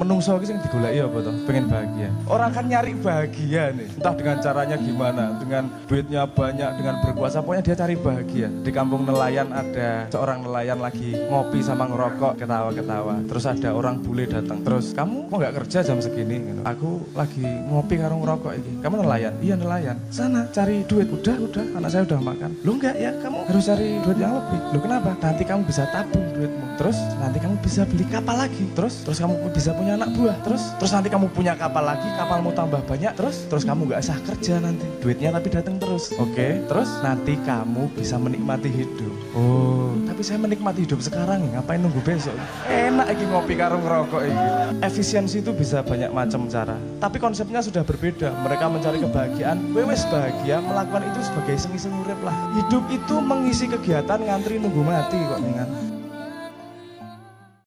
menungso iki sing digoleki apa toh? Pengen bahagia. Orang kan nyari bahagia nih. Entah dengan caranya gimana, dengan duitnya banyak, dengan berkuasa, pokoknya dia cari bahagia. Di kampung nelayan ada seorang nelayan lagi ngopi sama ngerokok, ketawa-ketawa. Terus ada orang bule datang. Terus kamu kok nggak kerja jam segini? Gitu. Aku lagi ngopi karo ngerokok ini. Kamu nelayan? Iya nelayan. Sana cari duit. Udah, udah. Anak saya udah makan. Lu enggak ya? Kamu harus cari duit yang lebih. Lu kenapa? Nanti kamu bisa tabung duitmu. Terus nanti kamu bisa beli kapal lagi. Terus terus kamu bisa punya anak buah. Terus terus nanti kamu punya kapal lagi, kapalmu tambah banyak. Terus terus kamu nggak usah kerja nanti. Duitnya tapi datang terus. Oke. Terus nanti kamu bisa menikmati hidup. Oh, tapi saya menikmati hidup sekarang. Ngapain nunggu besok? Enak lagi ngopi karo ngerokok ini. Efisiensi itu bisa banyak macam cara. Tapi konsepnya sudah berbeda. Mereka mencari kebahagiaan. Wewes bahagia melakukan itu sebagai semi urip lah. Hidup itu mengisi kegiatan ngantri nunggu mati kok dengan